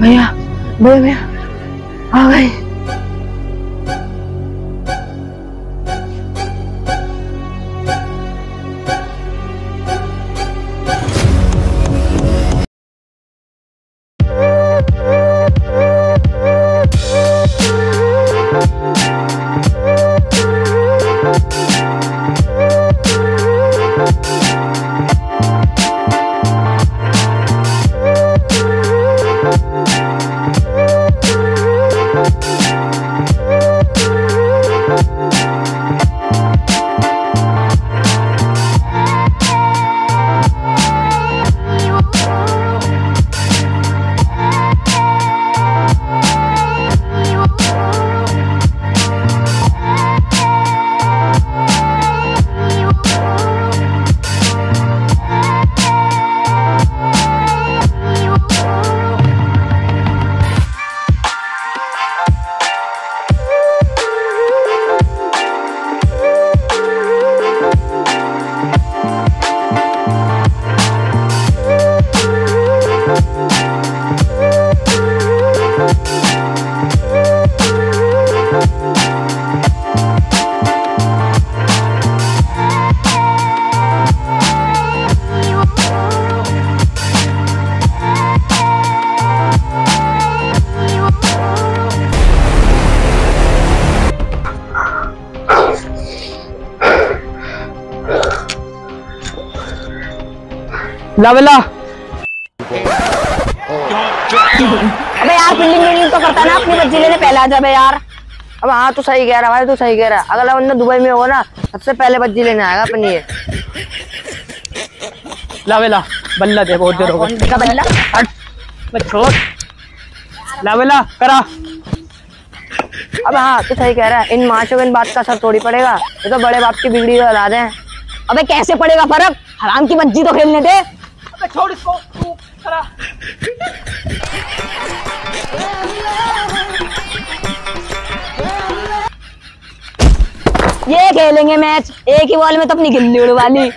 भैया भैया भैया आ गई लावेला। अबे यार फील्डिंग वील्डिंग तो करता ना अपनी बच्ची लेने पहले आ जा बे यार। अब हाँ तू सही कह रहा भाई तू सही कह रहा। अगला बंदा दुबई में होगा ना सबसे पहले बज्जी लेने आएगा अपनी ये। लावेला बल्ला दे बहुत देर हो गई बल्ला? हट। मैं छोड़। लावेला करा। अब हाँ तू सही कह रहा है इन माचों को इन बात का असर थोड़ी पड़ेगा। ये तो बड़े बाप की बिगड़ी औलाद है। अबे कैसे पड़ेगा फ़र्क? हराम की बच्ची तो खेलने दे। छोड़ इसको तू ये खेलेंगे मैच। एक ही बॉल में तो अपनी गिल्ली उड़वा ली।